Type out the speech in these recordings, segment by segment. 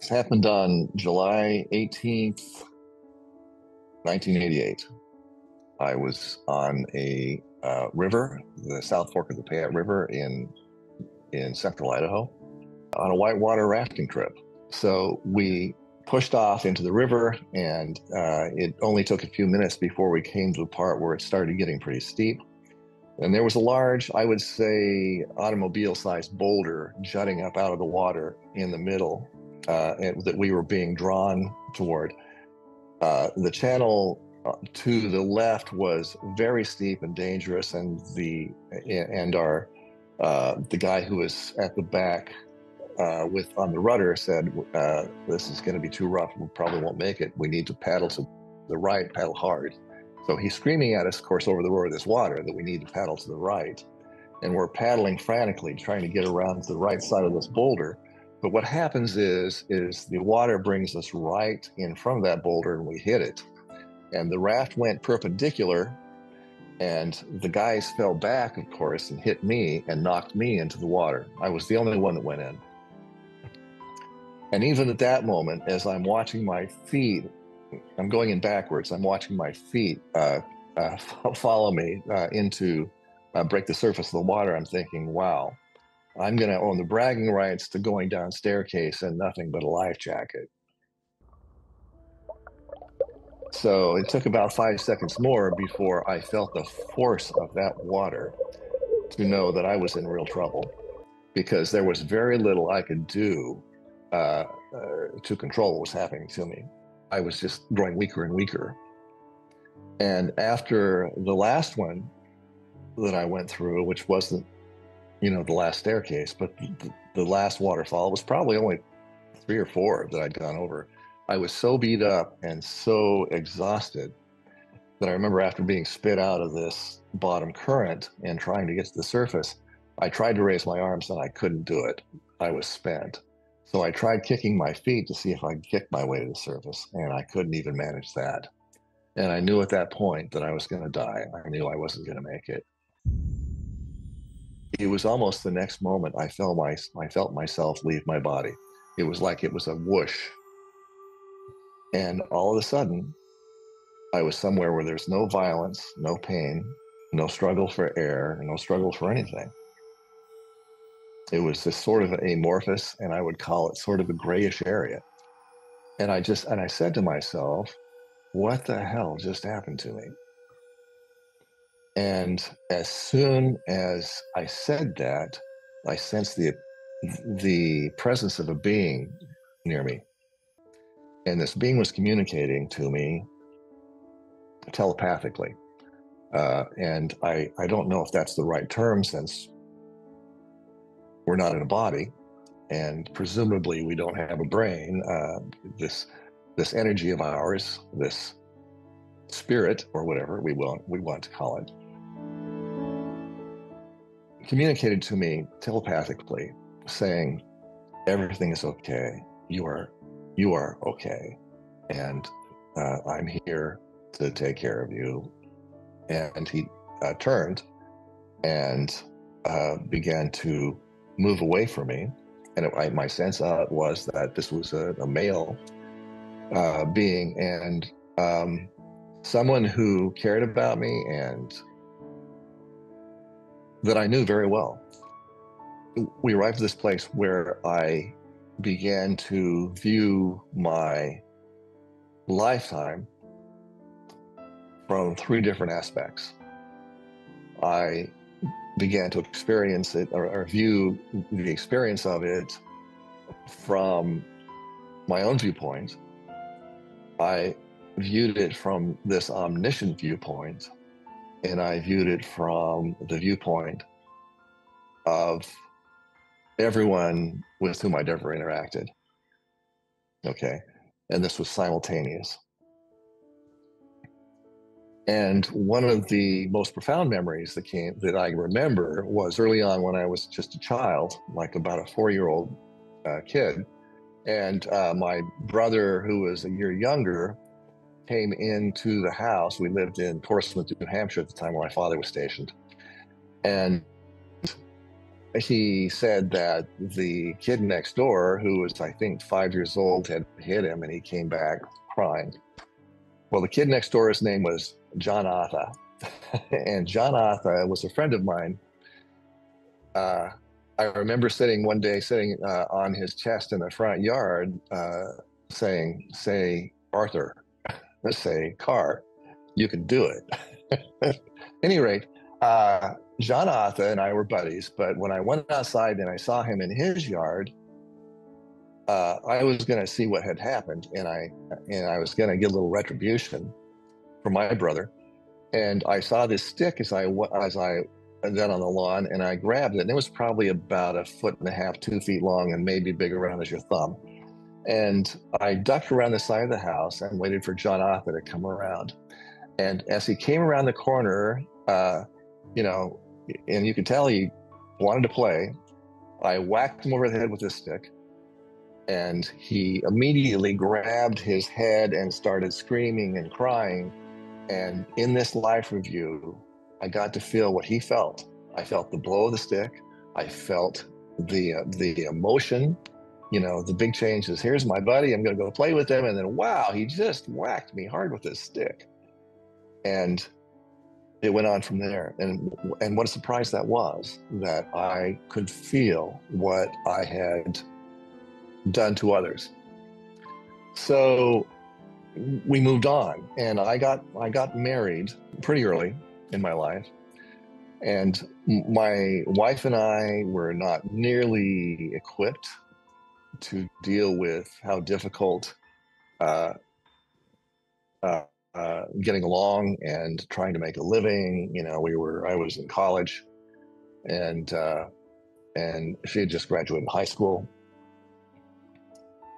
This happened on July 18th, 1988. I was on a uh, river, the South Fork of the Payette River in in central Idaho, on a whitewater rafting trip. So we pushed off into the river, and uh, it only took a few minutes before we came to a part where it started getting pretty steep. And there was a large, I would say, automobile sized boulder jutting up out of the water in the middle uh, that we were being drawn toward. Uh, the channel uh, to the left was very steep and dangerous, and the and our uh, the guy who was at the back uh, with on the rudder said, uh, "This is going to be too rough. We probably won't make it. We need to paddle to the right, paddle hard." So he's screaming at us, of course, over the roar of this water that we need to paddle to the right, and we're paddling frantically, trying to get around to the right side of this boulder. But what happens is, is the water brings us right in front of that boulder, and we hit it, and the raft went perpendicular and the guys fell back, of course, and hit me and knocked me into the water. I was the only one that went in. And even at that moment, as I'm watching my feet, I'm going in backwards, I'm watching my feet uh, uh, follow me uh, into uh, break the surface of the water. I'm thinking, wow, I'm going to own the bragging rights to going down staircase and nothing but a life jacket. So it took about five seconds more before I felt the force of that water to know that I was in real trouble because there was very little I could do uh, uh, to control what was happening to me. I was just growing weaker and weaker. And after the last one that I went through, which wasn't, you know, the last staircase, but the, the last waterfall was probably only three or four that I'd gone over. I was so beat up and so exhausted that I remember after being spit out of this bottom current and trying to get to the surface, I tried to raise my arms and I couldn't do it. I was spent. So I tried kicking my feet to see if I could kick my way to the surface, and I couldn't even manage that. And I knew at that point that I was going to die. I knew I wasn't going to make it. It was almost the next moment I felt my I felt myself leave my body. It was like it was a whoosh and all of a sudden, I was somewhere where there's no violence, no pain, no struggle for air, no struggle for anything. It was this sort of amorphous, and I would call it sort of a grayish area. And I just, and I said to myself, what the hell just happened to me? And as soon as I said that, I sensed the, the presence of a being near me. And this being was communicating to me telepathically. Uh, and I, I don't know if that's the right term since we're not in a body and presumably we don't have a brain. Uh, this, this energy of ours, this spirit or whatever we want, we want to call it, communicated to me telepathically saying, everything is okay. You are you are okay. And uh, I'm here to take care of you. And he uh, turned and uh, began to move away from me. And it, I, my sense of it was that this was a, a male uh, being and um, someone who cared about me and that I knew very well. We arrived at this place where I began to view my lifetime from three different aspects. I began to experience it or, or, view the experience of it from my own viewpoint. I viewed it from this omniscient viewpoint, and I viewed it from the viewpoint of everyone with whom I'd ever interacted. Okay. And this was simultaneous. And one of the most profound memories that came that I remember was early on when I was just a child, like about a four-year-old uh, kid, and uh, my brother, who was a year younger, came into the house. We lived in Portsmouth, New Hampshire at the time where my father was stationed, and he said that the kid next door, who was, I think, five years old, had hit him and he came back crying. Well, the kid next door's name was John Arthur. and John Arthur was a friend of mine. Uh, I remember sitting one day, sitting uh, on his chest in the front yard, uh, saying, Say, Arthur, let's say, car, you can do it. any rate, uh, John Arthur and I were buddies, but when I went outside and I saw him in his yard, uh, I was going to see what had happened, and I and I was going to get a little retribution for my brother. And I saw this stick as I as I down on the lawn, and I grabbed it, and it was probably about a foot and a half, two feet long, and maybe big around as your thumb. And I ducked around the side of the house and waited for John Arthur to come around. And as he came around the corner, uh, you know, and you could tell he wanted to play. I whacked him over the head with a stick, and he immediately grabbed his head and started screaming and crying. And in this life review, I got to feel what he felt. I felt the blow of the stick. I felt the uh, the emotion. You know, the big change is here's my buddy. I'm going to go play with him, and then wow, he just whacked me hard with his stick. And it went on from there. And and what a surprise that was that I could feel what I had done to others. So we moved on and I got I got married pretty early in my life. And my wife and I were not nearly equipped to deal with how difficult uh, uh, uh, getting along and trying to make a living. You know, we were I was in college, and uh, and she had just graduated high school.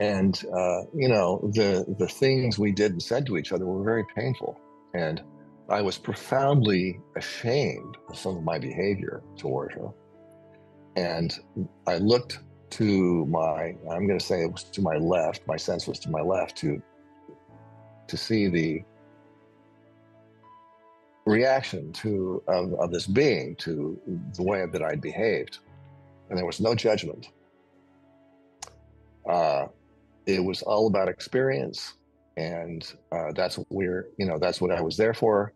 And uh, you know the the things we did and said to each other were very painful, and I was profoundly ashamed of some of my behavior toward her. And I looked to my I'm going to say it was to my left. My sense was to my left to to see the reaction to of, of this being to the way that I'd behaved, and there was no judgment. Uh, it was all about experience, and uh, that's what we're you know that's what I was there for,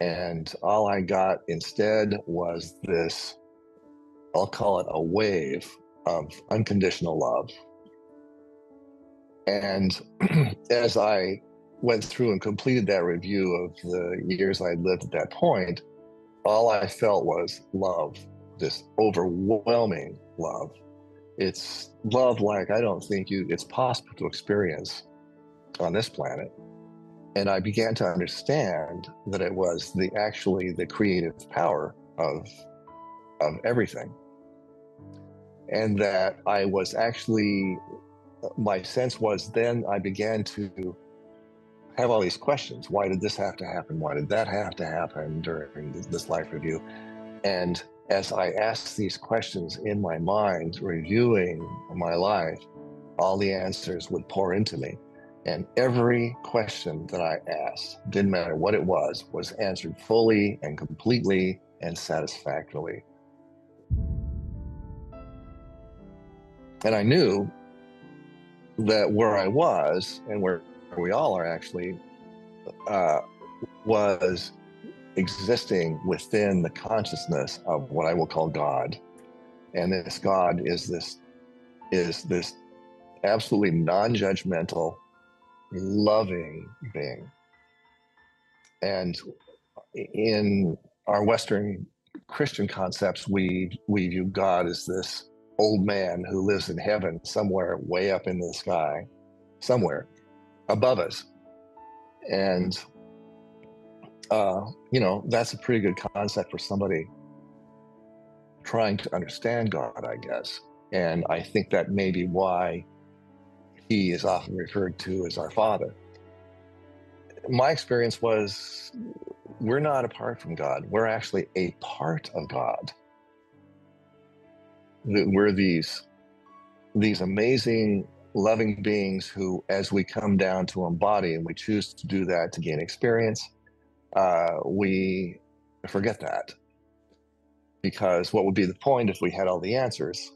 and all I got instead was this. I'll call it a wave of unconditional love. And as I went through and completed that review of the years I had lived at that point, all I felt was love, this overwhelming love. It's love like I don't think you it's possible to experience on this planet. And I began to understand that it was the actually the creative power of of everything. And that I was actually my sense was then I began to have all these questions. Why did this have to happen? Why did that have to happen during this life review? And as I asked these questions in my mind, reviewing my life, all the answers would pour into me. And every question that I asked, didn't matter what it was, was answered fully and completely and satisfactorily. And I knew that where I was and where we all are actually, uh, was existing within the consciousness of what I will call God. And this God is this is this absolutely non-judgmental, loving being. And in our Western Christian concepts, we we view God as this old man who lives in heaven somewhere way up in the sky, somewhere above us. And, uh, you know, that's a pretty good concept for somebody trying to understand God, I guess. And I think that may be why he is often referred to as our Father. My experience was we're not apart from God, we're actually a part of God. We're these, these amazing loving beings who, as we come down to embody and we choose to do that to gain experience, uh, we forget that. because what would be the point if we had all the answers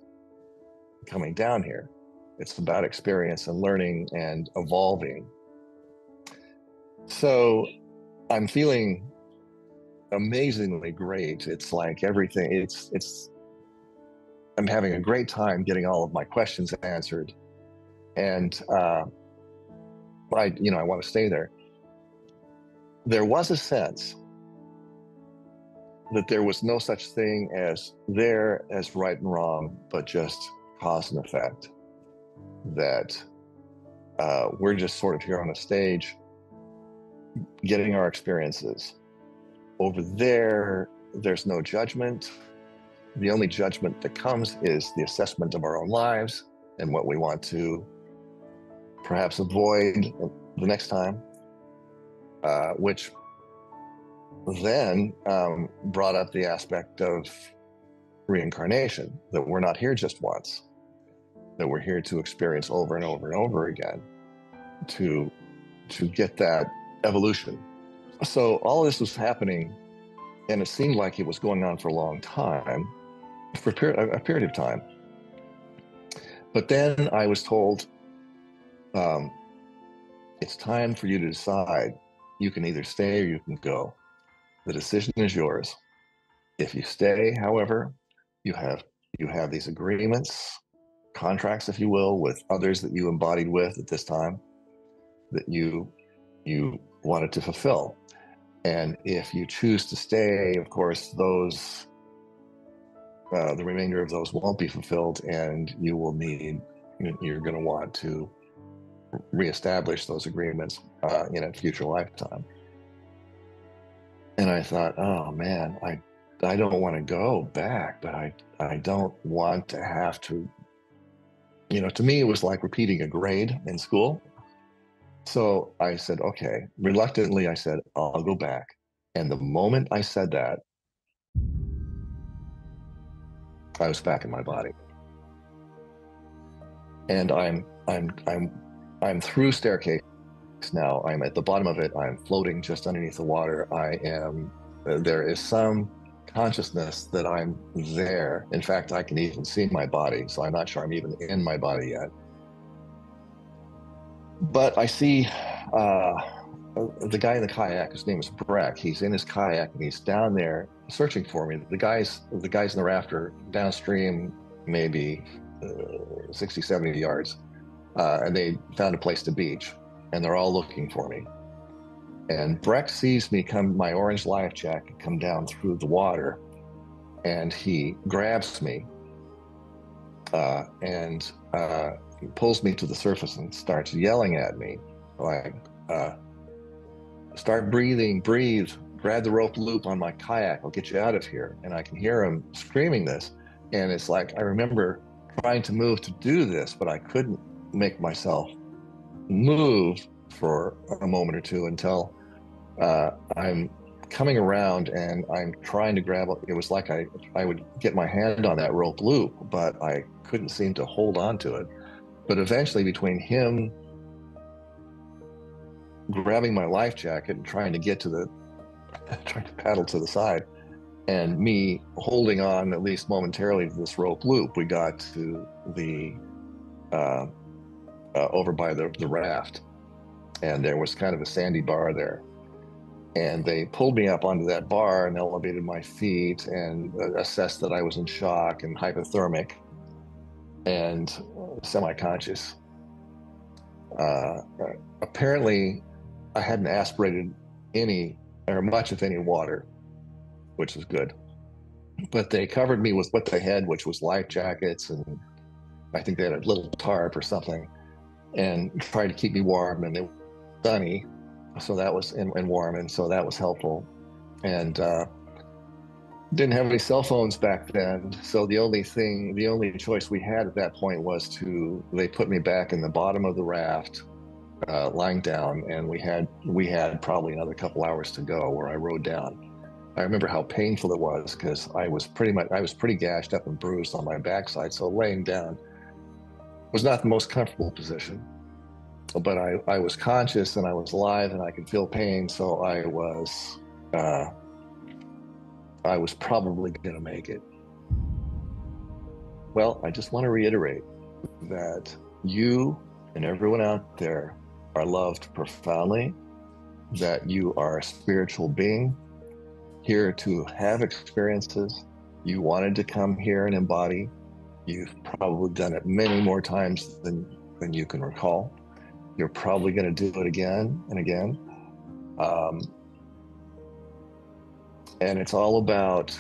coming down here? It's about experience and learning and evolving. So I'm feeling amazingly great. It's like everything, it's, it's, I'm having a great time getting all of my questions answered. And, uh, I, you know, I want to stay there. There was a sense that there was no such thing as there as right and wrong, but just cause and effect. That uh, we're just sort of here on a stage getting our experiences. Over there, there's no judgment. The only judgment that comes is the assessment of our own lives and what we want to perhaps avoid the next time, uh, which then um, brought up the aspect of reincarnation that we're not here just once, that we're here to experience over and over and over again to to get that evolution. So all this was happening, and it seemed like it was going on for a long time, for a period, of time. But then I was told, um, it's time for you to decide. You can either stay or you can go. The decision is yours. If you stay, however, you have you have these agreements, contracts, if you will, with others that you embodied with at this time that you you wanted to fulfill. And if you choose to stay, of course, those uh, the remainder of those won't be fulfilled, and you will need you're going to want to reestablish those agreements uh, in a future lifetime. And I thought, oh man, I I don't want to go back, but I I don't want to have to. You know, to me, it was like repeating a grade in school. So I said, okay. Reluctantly, I said, I'll go back. And the moment I said that, I was back in my body. And I'm I'm I'm I'm through staircase now. I'm at the bottom of it. I'm floating just underneath the water. I am, uh, there is some consciousness that I'm there. In fact, I can even see my body. So I'm not sure I'm even in my body yet. But I see uh, the guy in the kayak. His name is Breck. He's in his kayak and he's down there searching for me. The guys, the guys in the rafter downstream, maybe uh, 60, 70 yards. Uh, and they found a place to beach and they're all looking for me. And Breck sees me come, my orange life jacket come down through the water, and he grabs me uh, and uh, pulls me to the surface and starts yelling at me, like, uh, start breathing, breathe, grab the rope loop on my kayak, I'll get you out of here. And I can hear him screaming this. And it's like, I remember trying to move to do this, but I couldn't make myself move for a moment or two until uh, I'm coming around and I'm trying to grab it was like I I would get my hand on that rope loop but I couldn't seem to hold on to it but eventually between him grabbing my life jacket and trying to get to the trying to paddle to the side and me holding on at least momentarily to this rope loop we got to the uh, uh, over by the, the raft. And there was kind of a sandy bar there. And they pulled me up onto that bar and elevated my feet and uh, assessed that I was in shock and hypothermic and semi conscious. Uh, apparently, I hadn't aspirated any or much of any water, which was good. But they covered me with what they had, which was life jackets and I think they had a little tarp or something and tried to keep me warm and it was sunny. So that was and, and warm and so that was helpful. And uh, didn't have any cell phones back then. So the only thing the only choice we had at that point was to they put me back in the bottom of the raft uh, lying down and we had we had probably another couple hours to go where i rode down i remember how painful it was because i was pretty much i was pretty gashed up and bruised on my backside so laying down was not the most comfortable position, but I, I was conscious and I was alive and I could feel pain. So I was, uh, I was probably going to make it. Well, I just want to reiterate that you and everyone out there are loved profoundly, that you are a spiritual being here to have experiences. You wanted to come here and embody. You've probably done it many more times than, than you can recall. You're probably going to do it again and again. Um, and it's all about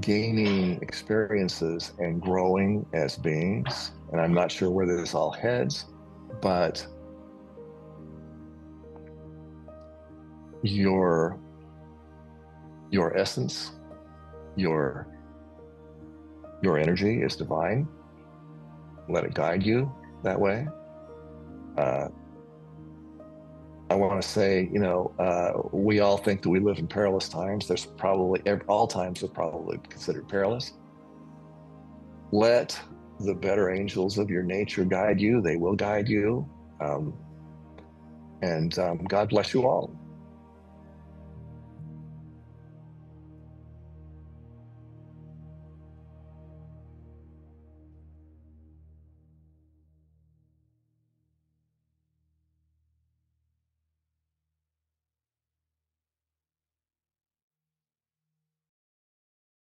gaining experiences and growing as beings. And I'm not sure where this all heads, but your your essence, your your energy is divine. Let it guide you that way. Uh, I want to say, you know, uh, we all think that we live in perilous times. There's probably all times are probably considered perilous. Let the better angels of your nature guide you. They will guide you. Um, and um, God bless you all.